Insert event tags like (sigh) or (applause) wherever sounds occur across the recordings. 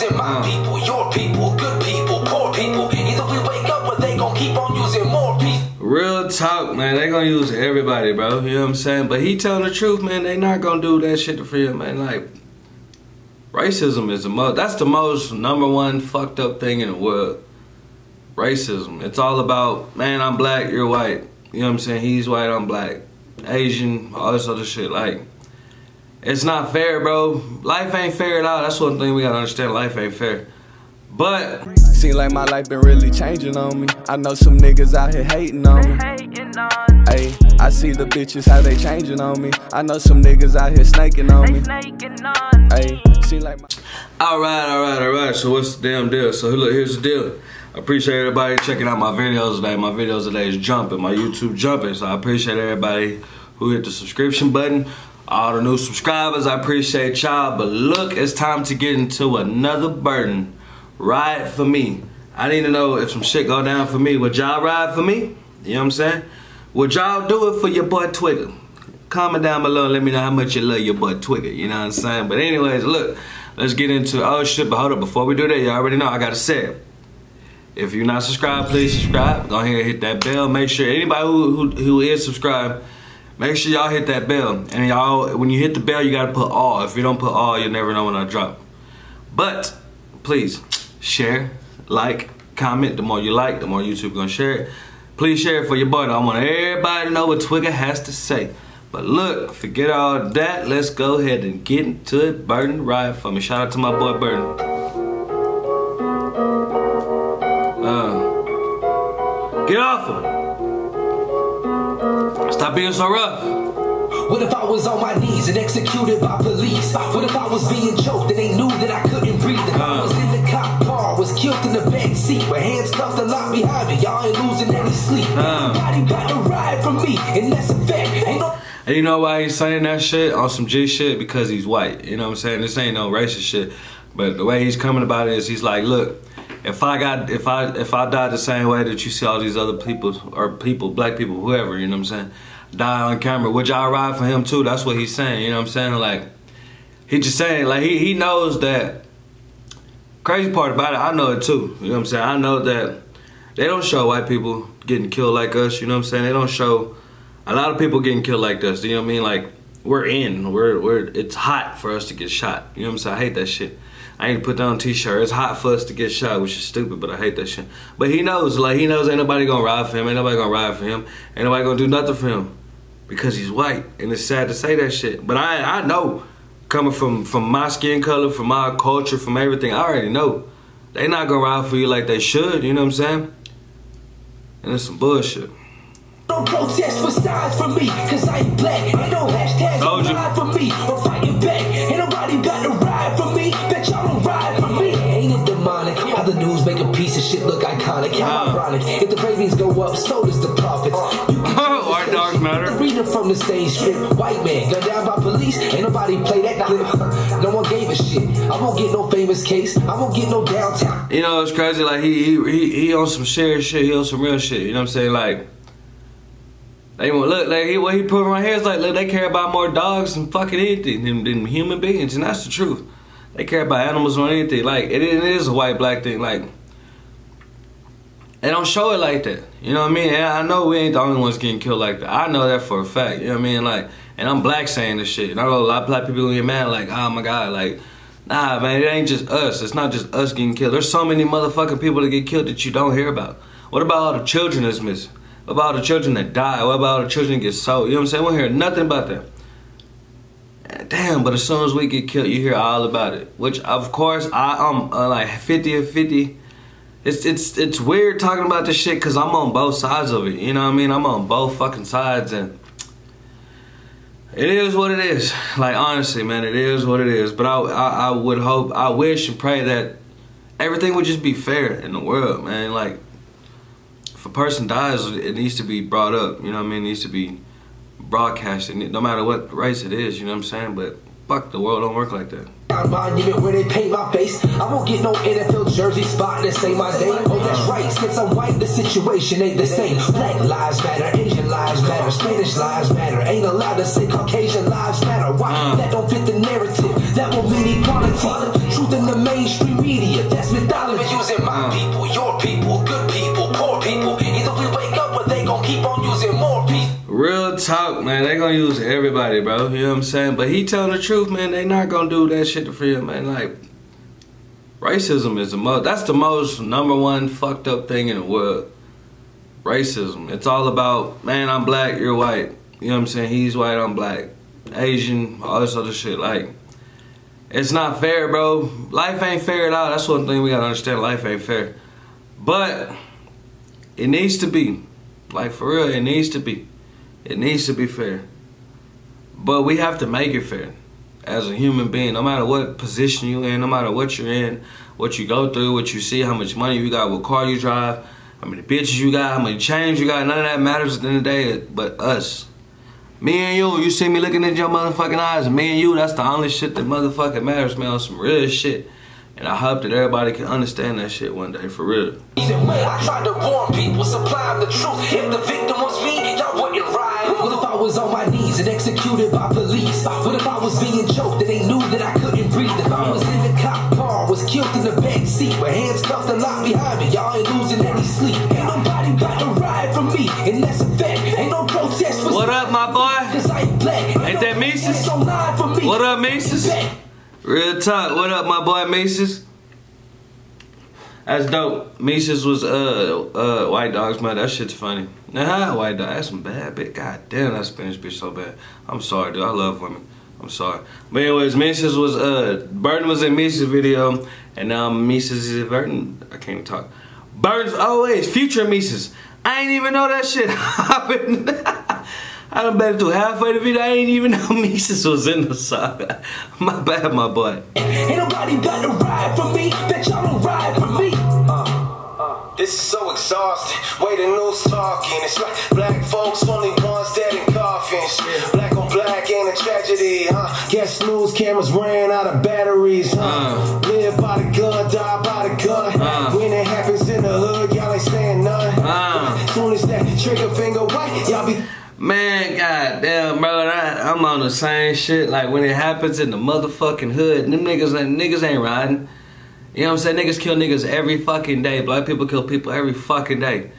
using my people, your people, good people, poor people. Either we wake up or they gon' keep on using more people. Real talk, man. They gonna use everybody, bro. You know what I'm saying? But he telling the truth, man. They not gonna do that shit to freedom, man. Like, racism is the most. That's the most number one fucked up thing in the world. Racism. It's all about, man. I'm black. You're white. You know what I'm saying? He's white. I'm black. Asian. All this other shit. Like, it's not fair, bro. Life ain't fair at all. That's one thing we gotta understand. Life ain't fair. But Seem like my life been really changing on me. I know some niggas out here hating on me. Hey, I see the bitches how they changing on me. I know some niggas out here snaking on me. Hey, seem like my All right, all right, all right. So what's the damn deal? So look, here's the deal. I appreciate everybody checking out my videos today. My videos today is jumping. My YouTube jumping. So I appreciate everybody who hit the subscription button. All the new subscribers, I appreciate y'all. But look, it's time to get into another burden. Ride for me. I need to know if some shit go down for me. Would y'all ride for me? You know what I'm saying? Would y'all do it for your boy Twigga? Comment down below and let me know how much you love your boy Twigga. You know what I'm saying? But anyways, look, let's get into oh shit, but hold up, before we do that, y'all already know I gotta say it. If you're not subscribed, please subscribe. Go ahead and hit that bell. Make sure anybody who who, who is subscribed, make sure y'all hit that bell. And y'all, when you hit the bell, you gotta put all. If you don't put all, you'll never know when I drop. But please share, like, comment. The more you like, the more YouTube gonna share it. Please share it for your boy. I want everybody to know what Twigga has to say. But look, forget all that. Let's go ahead and get into it. Burden, ride for me. Shout out to my boy Burden. Uh, get off him. Stop being so rough. What if I was on my knees and executed by police? What if I was being choked and they knew that I couldn't breathe? If I was in the cop car, was killed in the back seat, with hands cuffed and locked behind me, y'all ain't losing any sleep. Uh. Everybody got to ride from me, and that's a fact. Ain't no And you know why he's saying that shit on some G shit? Because he's white. You know what I'm saying? This ain't no racist shit. But the way he's coming about it is he's like, look, if I got if I if I died the same way that you see all these other people or people, black people, whoever, you know what I'm saying, die on camera, would y'all ride for him too? That's what he's saying, you know what I'm saying? Like he just saying like he, he knows that crazy part about it, I know it too. You know what I'm saying? I know that they don't show white people getting killed like us, you know what I'm saying? They don't show a lot of people getting killed like us. You know what I mean? Like we're in. We're we're it's hot for us to get shot. You know what I'm saying? I hate that shit. I ain't put down a t-shirt. It's hot for us to get shot, which is stupid, but I hate that shit. But he knows, like he knows ain't nobody gonna ride for him, ain't nobody gonna ride for him, ain't nobody gonna do nothing for him. Because he's white. And it's sad to say that shit. But I I know, coming from from my skin color, from my culture, from everything, I already know. They not gonna ride for you like they should, you know what I'm saying? And it's some bullshit. Don't protest for signs for me, cause I ain't black. Ain't no hashtags Told you. ride for me or fighting back. Ain't nobody got to ride for me. Bet y'all don't ride for me. Ain't it demonic? How the news make a piece of shit look iconic. How The stage strip, white man gunned down by police. Ain't nobody play that clip. (laughs) No one gave a shit. I won't get no famous case. I won't get no downtown. You know, it's crazy. Like he he he, he on some serious shit. He on some real shit. You know what I'm saying? Like they want look like he what he proving right here is like look they care about more dogs than fucking anything than, than human beings, and that's the truth. They care about animals or anything. Like it, it is a white black thing. Like they don't show it like that. You know what I mean? And I know we ain't the only ones getting killed like that. I know that for a fact. You know what I mean? Like, and I'm black saying this shit. And I know a lot of black people get mad. Like, oh my god, like. Nah, man, it ain't just us. It's not just us getting killed. There's so many motherfucking people that get killed that you don't hear about. What about all the children that's missing? What about all the children that die? What about all the children that get sold? You know what I'm saying? We don't hear nothing about that. Damn, but as soon as we get killed, you hear all about it. Which, of course, I, I'm uh, like 50 or 50. It's it's it's weird talking about this shit because I'm on both sides of it. You know what I mean? I'm on both fucking sides, and it is what it is. Like honestly, man, it is what it is. But I I, I would hope, I wish and pray that everything would just be fair in the world, man. Like if a person dies, it needs to be brought up. You know what I mean? It needs to be broadcasted, no matter what race it is. You know what I'm saying? But fuck, the world don't work like that. Lincoln Monument where they paint my face. I won't get no NFL jersey spot that say my name. Oh, that's right, since I'm white, the situation ain't the same. Black lives matter, Asian lives matter, Spanish lives matter. Ain't allowed to say Caucasian lives matter. Why? Mm. That don't fit the narrative. That won't mean equality. Truth in the mainstream media, that's mythology. Using my mm. people, your people, good people, poor people. Talk, man. They gonna use everybody, bro. You know what I'm saying? But he telling the truth, man. They not gonna do that shit to free him, man. Like, racism is the most. That's the most number one fucked up thing in the world. Racism. It's all about, man. I'm black, you're white. You know what I'm saying? He's white, I'm black. Asian, all this other shit. Like, it's not fair, bro. Life ain't fair at all. That's one thing we gotta understand. Life ain't fair. But it needs to be. Like for real, it needs to be. It needs to be fair. But we have to make it fair as a human being, no matter what position you're in, no matter what you're in, what you go through, what you see, how much money you got, what car you drive, how many bitches you got, how many chains you got, none of that matters at the end of the day but us. Me and you, you see me looking into your motherfucking eyes, me and you, that's the only shit that motherfucking matters, man, some real shit. And I hope that everybody can understand that shit one day, for real. I tried to warn people, supply the truth. If the victim was me, was on my knees and executed by police? What if I was being choked and they knew that I couldn't breathe? If I was in the cop car, was killed in the back seat, with hands cuffed and locked behind me, y'all ain't losing any sleep. Ain't nobody got to ride from me, and that's a fact. Ain't no protest for What up, my boy? Cause I ain't black. Ain't that Mesus? What up, Mesus? Real talk. What up, my boy Mesus? That's dope. Mesus was uh uh white dogs, man. That shit's funny. Nah, white dog. That's some bad bitch. God damn, that Spanish bitch so bad. I'm sorry, dude. I love women. I'm sorry. But anyways, Mesus was uh Burden was in Mesus video, and now Mesus is in Burden. I can't even talk. Burden's always future Mises. I ain't even know that shit. (laughs) I've (laughs) been. I done been through halfway the video. I ain't even know (laughs) Mesus was in the song. (laughs) my bad, my boy. Ain't nobody got to ride for me. that y'all don't ride for me. Uh, this is so exhausting. Way the news talking. It's like black folks only ones dead in coffins. Black on black ain't a tragedy, huh? Guess news cameras ran out of batteries, huh? Uh. Live by the gun, die by the gun. Uh. When it happens in the hood, y'all ain't saying none. Uh. Soon as that trigger finger white, y'all be. Man, goddamn, bro, I, I'm on the same shit. Like when it happens in the motherfucking hood, them niggas ain't niggas ain't riding. You know what I'm saying? Niggas kill niggas every fucking day. Black people kill people every fucking day.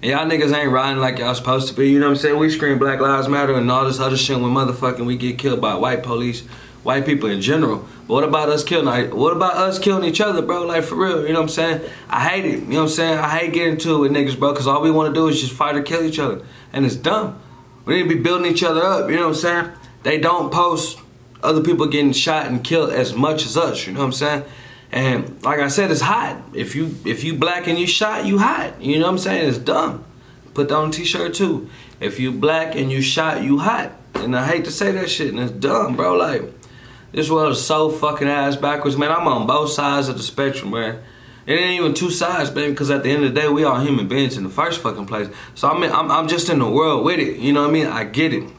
And y'all niggas ain't riding like y'all supposed to be. You know what I'm saying? We scream Black Lives Matter and all this other shit when motherfucking we get killed by white police, white people in general. But what about us killing? What about us killing each other, bro? Like for real, you know what I'm saying? I hate it. You know what I'm saying? I hate getting to it with niggas, bro, because all we want to do is just fight or kill each other, and it's dumb. We need to be building each other up, you know what I'm saying? They don't post other people getting shot and killed as much as us, you know what I'm saying? And like I said, it's hot. If you if you black and you shot, you hot. You know what I'm saying? It's dumb. Put that on t-shirt too. If you black and you shot, you hot. And I hate to say that shit, and it's dumb, bro. Like, this world is so fucking ass backwards, man. I'm on both sides of the spectrum, man. It ain't even two sides, baby, because at the end of the day, we are human beings in the first fucking place. So I mean, I'm, I'm just in the world with it. You know what I mean? I get it.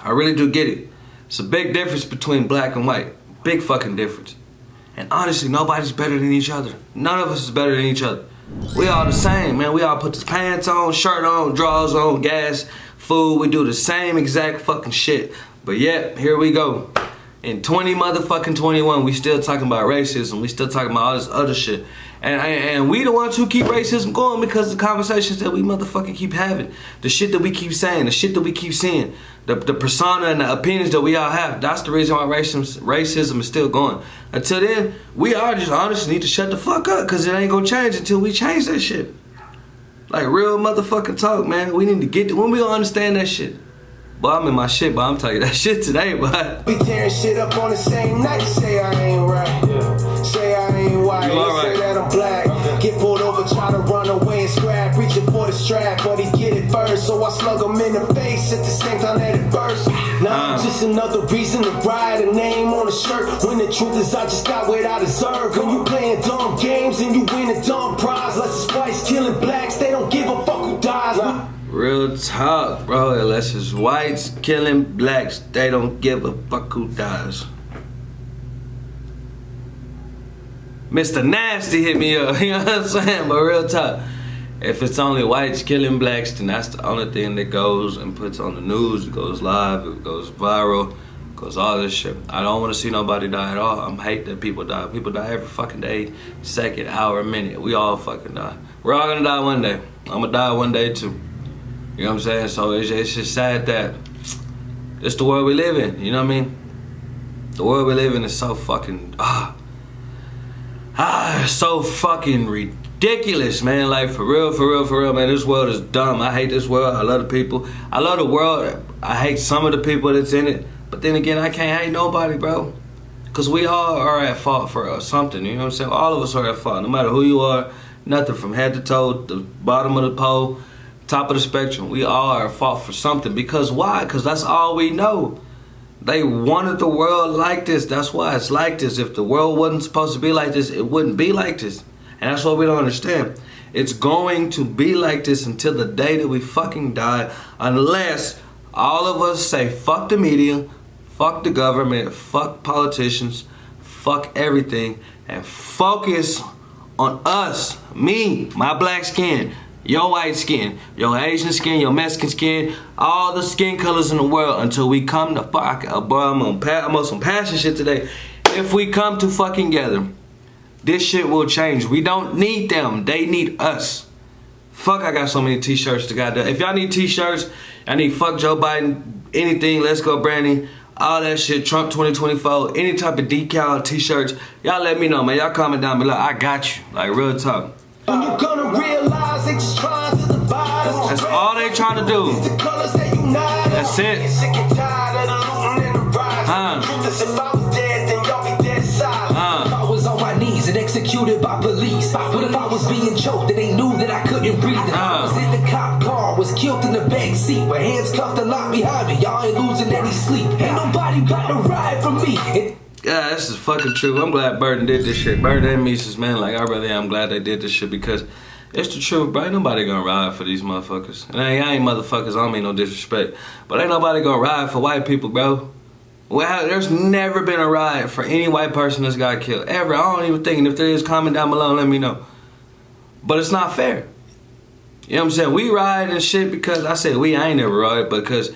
I really do get it. It's a big difference between black and white. Big fucking difference. And honestly, nobody's better than each other. None of us is better than each other. We all the same, man. We all put the pants on, shirt on, drawers on, gas, food. We do the same exact fucking shit. But yet, here we go. In 20 motherfucking 21, we still talking about racism. We still talking about all this other shit. And, and we the ones who keep racism going because the conversations that we motherfucking keep having. The shit that we keep saying, the shit that we keep seeing, the, the persona and the opinions that we all have. That's the reason why racism, racism is still going. Until then, we all just honestly need to shut the fuck up because it ain't gonna change until we change that shit. Like real motherfucking talk, man. We need to get to, when we gonna understand that shit. But I'm in my shit, but I'm telling you that (laughs) shit today, but Be tearing shit up on the same night. Say I ain't right. Say I ain't white. You all right. I slug him in the face at the same time that it burst. Now Uh. just another reason to write a name on a shirt. When the truth is I just got what I deserve. When you playing dumb games and you win a dumb prize. Less it's whites killing blacks. They don't give a fuck who dies. real talk, bro. Unless it's whites killing blacks, they don't give a fuck who dies. Mr. Nasty hit me up. (laughs) You know what I'm saying? But real talk. If it's only whites killing blacks, then that's the only thing that goes and puts on the news. It goes live. It goes viral. It goes all this shit. I don't want to see nobody die at all. I'm hate that people die. People die every fucking day, second, hour, minute. We all fucking die. We're all gonna die one day. I'm gonna die one day too. You know what I'm saying? So it's, it's just sad that it's the world we live in. You know what I mean? The world we live in is so fucking ah ah so fucking ridiculous, man. Like for real, for real, for real, man. This world is dumb. I hate this world. I love the people. I love the world. I hate some of the people that's in it. But then again, I can't hate nobody, bro. Cause we all are at fault for uh, something. You know what I'm saying? All of us are at fault, no matter who you are. Nothing from head to toe, the bottom of the pole, top of the spectrum. We all are at fault for something. Because why? Because that's all we know. They wanted the world like this. That's why it's like this. If the world wasn't supposed to be like this, it wouldn't be like this. And that's what we don't understand. It's going to be like this until the day that we fucking die, unless all of us say fuck the media, fuck the government, fuck politicians, fuck everything, and focus on us, me, my black skin, your white skin, your Asian skin, your Mexican skin, all the skin colors in the world until we come to fuck. I'm on, I'm on some passion shit today. If we come to fucking together, this shit will change. We don't need them. They need us. Fuck, I got so many t-shirts to got If y'all need t-shirts, I need fuck Joe Biden, anything, let's go Brandy, all that shit, Trump 2024, any type of decal t-shirts, y'all let me know, man. Y'all comment down below. I got you. Like, real talk. When you gonna realize they to. That's all they trying to do. The colors that unite That's it. Executed by police. What if I was being choked and they knew that I couldn't breathe? If I uh-huh. was in the cop car, was killed in the back seat with hands cuffed and locked behind me. Y'all ain't losing any sleep. Ain't nobody about to ride for me. And Yeah, this is fucking true. I'm glad Burden did this shit. Burden and Mesus, man, like I really am glad they did this shit because it's the truth, bro. Ain't nobody gonna ride for these motherfuckers. And I ain't, I ain't motherfuckers, I don't mean no disrespect. But ain't nobody gonna ride for white people, bro. Well, there's never been a ride for any white person that's got killed. Ever. I don't even think. And if there is, comment down below and let me know. But it's not fair. You know what I'm saying? We ride and shit because I said we, I ain't never ride because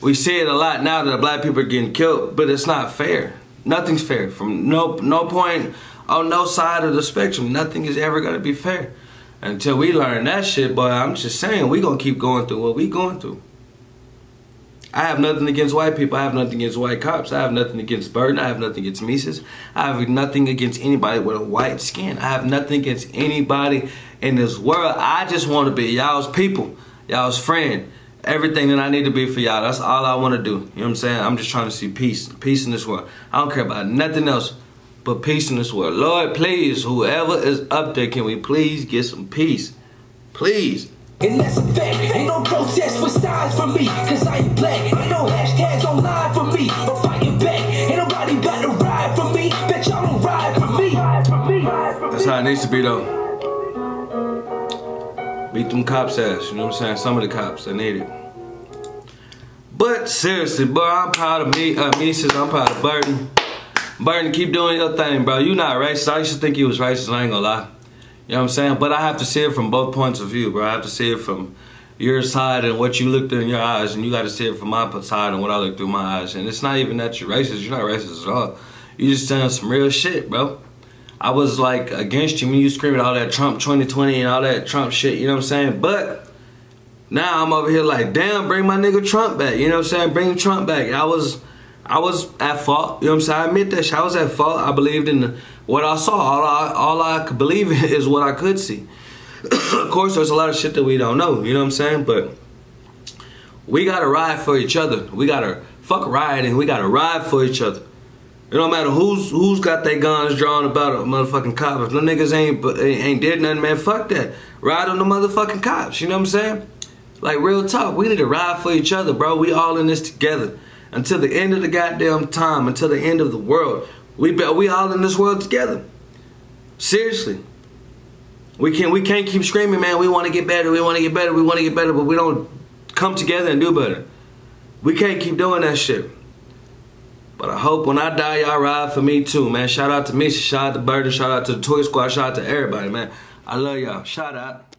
we see it a lot now that the black people are getting killed, but it's not fair. Nothing's fair. From no no point on no side of the spectrum, nothing is ever gonna be fair. Until we learn that shit, boy, I'm just saying we gonna keep going through what we going through. I have nothing against white people. I have nothing against white cops. I have nothing against Burden. I have nothing against Mesus. I have nothing against anybody with a white skin. I have nothing against anybody in this world. I just want to be y'all's people, y'all's friend. Everything that I need to be for y'all. That's all I want to do. You know what I'm saying? I'm just trying to see peace. Peace in this world. I don't care about nothing else but peace in this world. Lord, please, whoever is up there, can we please get some peace? Please. And that's a fact. Ain't no protest with signs for me. Cause I black. Ain't no hashtags online for me. I'm fighting back. Ain't nobody got to ride for me. Bet y'all don't ride for me. Ride for me. Ride for me. That's how it needs to be though. Beat them cops ass, you know what I'm saying? Some of the cops, I need it. But seriously, bro, I'm proud of me, uh, Mesus, I'm proud of Burden. Burden, keep doing your thing, bro. You not racist. I used to think you was racist, I ain't gonna lie. You know what I'm saying? But I have to see it from both points of view, bro. I have to see it from your side and what you looked in your eyes, and you got to see it from my side and what I look through my eyes. And it's not even that you're racist. You're not racist at all. You just saying some real shit, bro. I was like against you when you screaming all that Trump 2020 and all that Trump shit, you know what I'm saying? But now I'm over here like, damn, bring my nigga Trump back. You know what I'm saying? Bring Trump back. I was I was at fault. You know what I'm saying? I admit that shit. I was at fault. I believed in what I saw. All I all I could believe in (laughs) is what I could see. Of course, there's a lot of shit that we don't know. You know what I'm saying? But we gotta ride for each other. We gotta fuck riding. We gotta ride for each other. It don't matter who's who's got their guns drawn about a motherfucking cop. If no niggas ain't ain't did nothing, man, fuck that. Ride on the motherfucking cops. You know what I'm saying? Like real talk. We need to ride for each other, bro. We all in this together until the end of the goddamn time, until the end of the world. We be, we all in this world together. Seriously. We can't we can't keep screaming, man. We want to get better. We want to get better. We want to get better, but we don't come together and do better. We can't keep doing that shit. But I hope when I die, y'all ride for me too, man. Shout out to Missy, shout out to Burden, shout out to the Toy Squad, shout out to everybody, man. I love y'all. Shout out.